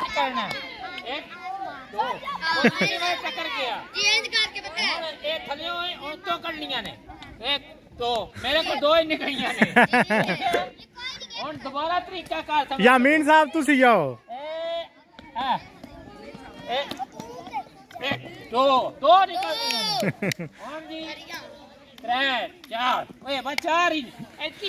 बात करना है। एक दो चक्कर किया। एक तो ने। एक मेरे को दो ही निकलिया ने। दोबारा तरीका या मीन साहब तू सी जाओ दो दो निकल त्रै चार। बस चार ही। इतनी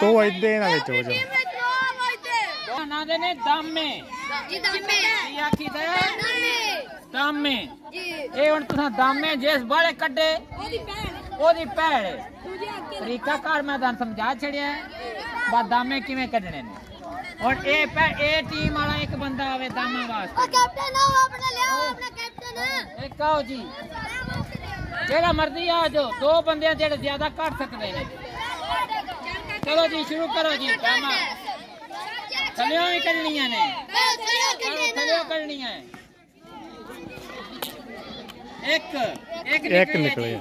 तो वैद्य ना बेचो जो ना देने दाम में जी में या किधर दाम में ए उन तुसा दाम में जेस बड़े कड्डे ओदी पैड़ तरीका कार मैं दान समझा छड़िया बा दामे किवें कढने ने और ए पे ए टीम वाला एक बंदा आवे दामा वास्ते। ओ कैप्टन आओ अपने ले आओ अपना कैप्टन। है एक कहो जी। ਜਿਹੜਾ ਮਰਜ਼ੀ ਆ ਜਾਓ ਦੋ ਬੰਦੇ ਆ ਜਿਹੜੇ ਜ਼ਿਆਦਾ ਕੱਢ ਸਕਦੇ ਨੇ ਚਲੋ ਜੀ ਸ਼ੁਰੂ ਕਰੋ ਜੀ ਦਾਮਾ ਥੱਲਿਓਂ ਹੀ ਕੱਢਣੀਆਂ ਨੇ ਚਲੋ ਥੱਲਿਓਂ ਕੱਢਣੀਆਂ ਹੈ ਇੱਕ ਇੱਕ ਇੱਕ ਨਿਕਲੀ ਨਿਕਲਿਆ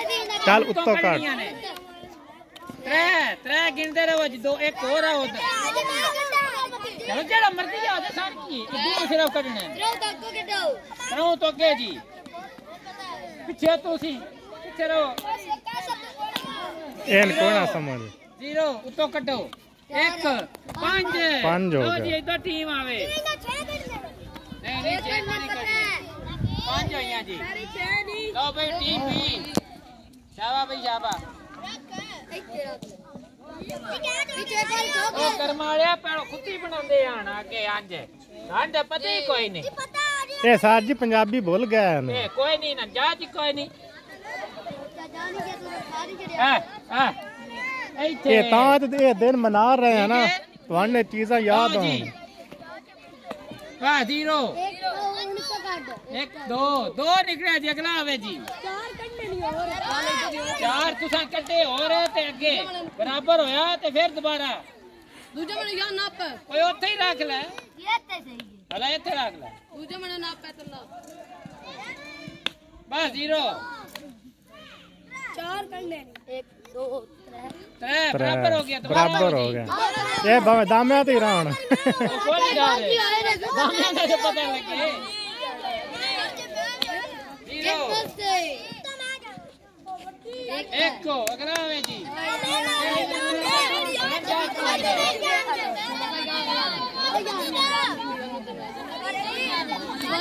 ਜੀ। ਚੱਲ ਉੱਤੋਂ ਉੱਤੋਂ ਕੱਢ ਕੱਢਣੀਆਂ ਨੇ ਤਰੇ ਤਰੇ ਗਿਣਦੇ ਰਹੋ ਜੀ ਦੋ ਇੱਕ ਹੋਰ ਆ ਉਧਰ ਚਲੋ ਜਿਹੜਾ ਮਰਜ਼ੀ ਆ ਜਾ ਸਾਰ ਕੀ ਇਹ ਦੋ ਸਿਰਫ ਕੱਢਣੇ ਨੇ ਕਰੋ ਤੋਂ ਅੱਗੇ ਜੀ ਪਿੱਛੇ ਤੁਸੀਂ ਪਿੱਛੇ ਰਹੋ એન કોના સમજ ઝીરો ઉતો કટો એક પાંચ પાંચ હો જી તો ટીમ આવે નહીં નહીં ચેક નહીં કરતી પાંચ અહીંયા જી લો ભાઈ ટીમ બી શાબા ભાઈ શાબા ਕਰਮਾਲਿਆ ਪੈਣ ਖੁੱਤੀ ਬਣਾਉਂਦੇ ਆਣਾ ਕਿ ਅੰਜ ਅੰਜ ਪਤਾ ਹੀ ਕੋਈ ਨਹੀਂ ਇਹ ਸਰ ਜੀ ਪੰਜਾਬੀ ਭੁੱਲ ਗਿਆ ਇਹ ਕੋਈ ਨਹੀਂ ਨਾ ਜਾ ਕੋਈ ਨਹੀਂ। ਇਹ ਤਾਂ ਇਹ ਦਿਨ ਮਨਾ ਰਹੇ ਆ ਨਾ ਤੁਹਾਨੂੰ ਇਹ ਚੀਜ਼ਾਂ ਯਾਦ ਹੋਣ। ਵਾਹ ਜ਼ੀਰੋ। 1 2 2 ਨਿਕਲਿਆ ਜੀ ਅਗਲਾ ਆਵੇ ਜੀ। ਚਾਰ ਕੰਡੇ ਨਹੀਂ ਹੋਰ। ਚਾਰ ਤੁਸੀਂ ਕੰਡੇ ਹੋਰ ਤੇ ਅੱਗੇ। ਬਰਾਬਰ ਹੋਇਆ ਤੇ ਫਿਰ ਦੁਬਾਰਾ। ਦੂਜੇ ਮੈਨੂੰ ਯਾ ਨੱਪ। ਕੋਈ ਉੱਥੇ ਹੀ ਰੱਖ ਲੈ। ਇਹ ਤੇ ਸਹੀ। ಹಲ ಎತ್ತರ ಆಗ್ಲ ಪೂಜೆ ಮಾಡೋಣ ಅಪ್ಪತ್ತಲ್ಲ ಬಾ ಜೀರೋ चार करने एक दो बराबर हो गया ये भावे दामे तो रहा बोल एक को अगला है जी।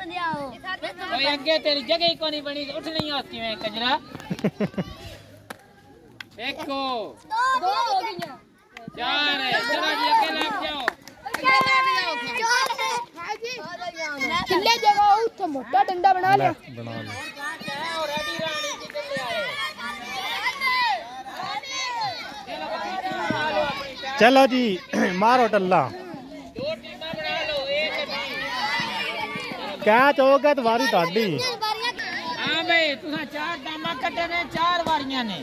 ओए अगे तेरी जगह ही कोनी बनी उठ नहीं होती कजरा। देखो। दो हो गई चार है चलो जी जाओ। जाओ चार है हाँ जी जगह उठ मोटा डंडा बना ले बना ले चलो जी मारो टल्ला ਕੈਚ ਹੋ ਗਿਆ ਤੇ ਵਾਰੀ ਤੁਹਾਡੀ ਹਾਂ ਬਈ ਤੁਸੀਂ ਚਾਰ ਦਾਮਾ ਕੱਢੇ ਨੇ ਚਾਰ ਵਾਰੀਆਂ ਨੇ।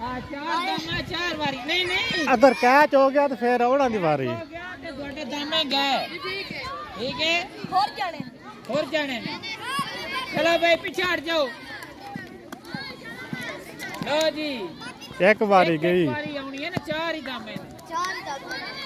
ਹਾਂ ਚਾਰ ਦਾਮਾ ਚਾਰ ਵਾਰੀ। ਨਹੀਂ ਨਹੀਂ। ਅਗਰ ਕੈਚ ਹੋ ਗਿਆ ਤੇ ਫਿਰ ਉਹਨਾਂ ਦੀ ਵਾਰੀ। ਹੋ ਗਿਆ ਤੇ ਤੁਹਾਡੇ ਦਾਮੇ ਗਏ। ਠੀਕ ਹੈ? ਹੋਰ ਜਾਣੇ। ਹੋਰ ਜਾਣੇ। ਚਲੋ ਬਈ ਪਿੱਛੇ ਹਟ ਜਾਓ। ਲੋ ਜੀ। ਇੱਕ ਵਾਰੀ ਗਈ। ਇੱਕ ਵਾਰੀ ਆਉਣੀ ਹੈ ਨਾ ਚਾਰ ਹੀ ਦਾਮੇ ਨੇ। ਚਾਰ ਦਾ ਇਹ-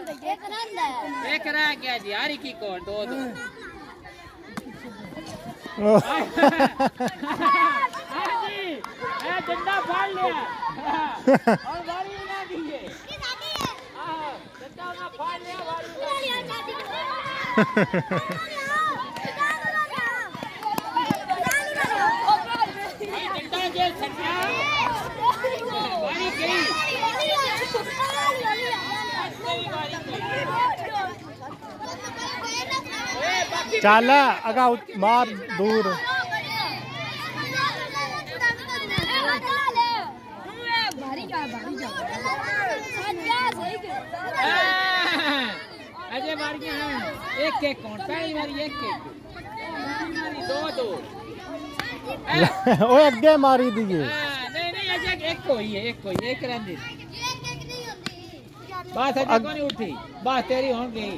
ಎಕರೆ ಹಾಕಿ जी ಓದು डंडा फाड़ लिया और बारी बना दिए डंडा फाड़ लिया बारी चाल अगा मार दूर। अजय मार के एक कौन पहली बार एक दो दो। ओ एक दे मारी नहीं नहीं अजय एक को ही है एक को ही एक रन दी बात अजय कौन उठी? बात तेरी हो गई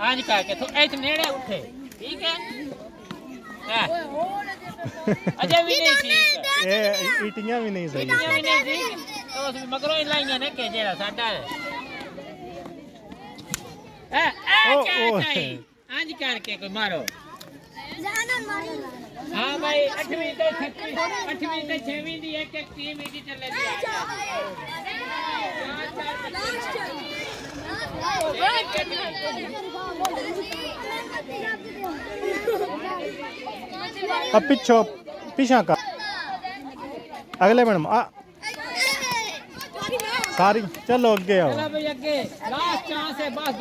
आज का के तो ऐत नेड़े उठे ठीक है अजय भी नहीं थी ए इटियाँ भी नहीं सही इटियाँ भी नहीं थी तो उस मगरो इलाइयाँ ने के जेड़ा साडा है ए ओ ओ आज कर के कोई मारो जाना मारी हाँ भाई 8वीं ते 6वीं 8वीं ते 6वीं दी एक एक टीम ही चले दी अब पिछो पीछा का। अगले मैडम आ। सारी चलो अगे आओ। लास्ट चांस है बस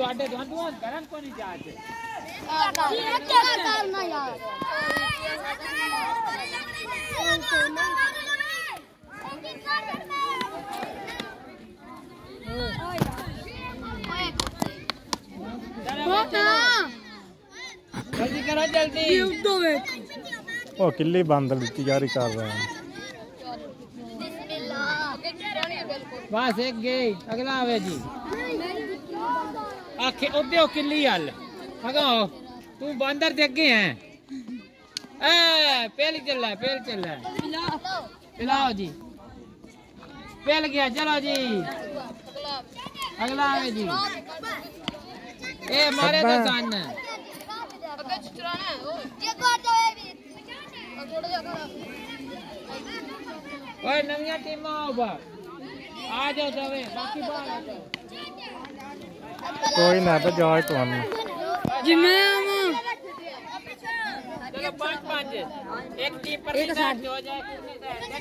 किली ओ किल्ली बंद तैयारी कर रहे हैं बस एक गए अगला आवे जी आखे ओदे किल्ली हल अगाओ तू बंदर दे अगे है ए पहले चल पहले चल पिलाओ जी पहल गया चलो जी अगला आवे जी ए मारे तो सन ओए नंगिया टीम आओ बा आ जाओ जावे बाकी बा कोई ना तो जाए तो हम जिम्मे हम चलो पाँच पाँच। एक टीम पर साथ। हो जाए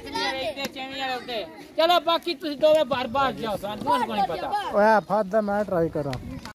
कितने से देख चेनिया रहते चलो बाकी तुझ दो बार बार जाओ सांस कौन पता। ओए फाद मैं ट्राई करा।